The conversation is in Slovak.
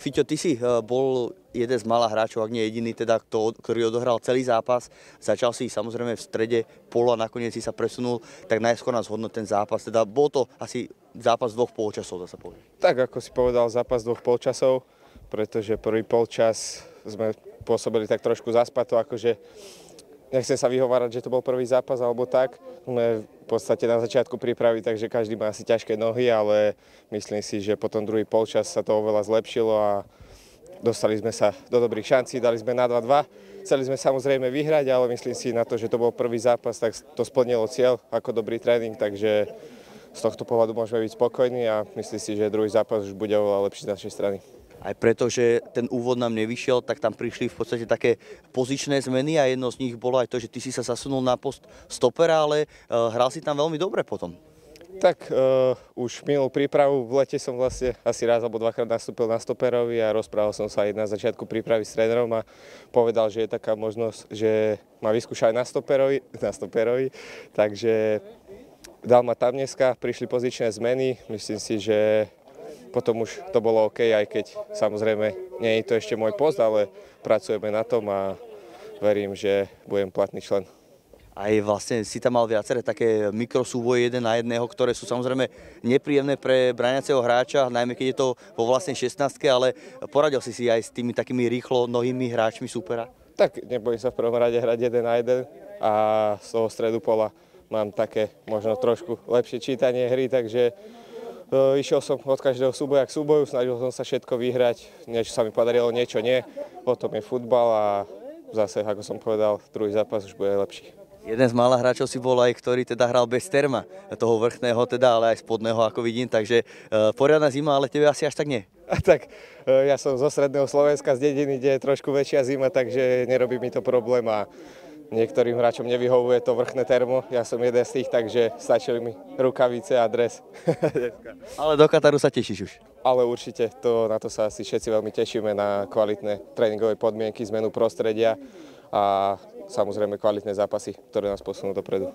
Fiťo, ty si bol jeden z malých hráčov, ak nie jediný, teda, ktorý odohral celý zápas. Začal si samozrejme v strede polu a nakoniec si sa presunul, tak najskôr nás hodnot ten zápas. Teda bol to asi zápas dvoch polčasov, dá sa povedať. Tak, ako si povedal, zápas dvoch polčasov, pretože prvý polčas sme pôsobili tak trošku zaspato, akože nechcem sa vyhovárať, že to bol prvý zápas alebo tak. Sme v podstate na začiatku prípravy, takže každý má asi ťažké nohy, ale myslím si, že potom druhý polčas sa to oveľa zlepšilo a dostali sme sa do dobrých šancí, dali sme na 2-2. Chceli sme samozrejme vyhrať, ale myslím si na to, že to bol prvý zápas, tak to splnilo cieľ ako dobrý tréning, takže z tohto pohľadu môžeme byť spokojní a myslím si, že druhý zápas už bude oveľa lepší z našej strany aj preto, že ten úvod nám nevyšiel, tak tam prišli v podstate také pozičné zmeny a jedno z nich bolo aj to, že ty si sa zasunul na post stopera, ale uh, hral si tam veľmi dobre potom. Tak uh, už minulú prípravu v lete som vlastne asi raz alebo dvakrát nastúpil na stoperovi a rozprával som sa aj na začiatku prípravy s trénerom a povedal, že je taká možnosť, že ma vyskúša aj na stoperovi, na stoperovi takže dal ma tam dneska, prišli pozičné zmeny, myslím si, že potom už to bolo OK, aj keď samozrejme nie je to ešte môj post, ale pracujeme na tom a verím, že budem platný člen. Aj vlastne si tam mal viaceré také mikrosúboje jeden na jedného, ktoré sú samozrejme nepríjemné pre braniaceho hráča, najmä keď je to vo vlastnej 16 ale poradil si si aj s tými takými rýchlo nohými hráčmi supera? Tak nebojím sa v prvom rade hrať jeden na jeden a z toho stredu pola mám také možno trošku lepšie čítanie hry, takže Išiel som od každého súboja k súboju, snažil som sa všetko vyhrať, niečo sa mi podarilo, niečo nie. Potom je futbal a zase, ako som povedal, druhý zápas už bude lepší. Jeden z mála hráčov si bol aj, ktorý teda hral bez terma, toho vrchného teda, ale aj spodného, ako vidím, takže uh, poriadna zima, ale tebe asi až tak nie. A tak uh, ja som zo stredného Slovenska, z dediny, kde je trošku väčšia zima, takže nerobí mi to problém a Niektorým hráčom nevyhovuje to vrchné termo, ja som jeden z tých, takže stačili mi rukavice a dres. Ale do Kataru sa tešíš už? Ale určite, to, na to sa asi všetci veľmi tešíme, na kvalitné tréningové podmienky, zmenu prostredia a samozrejme kvalitné zápasy, ktoré nás posunú dopredu.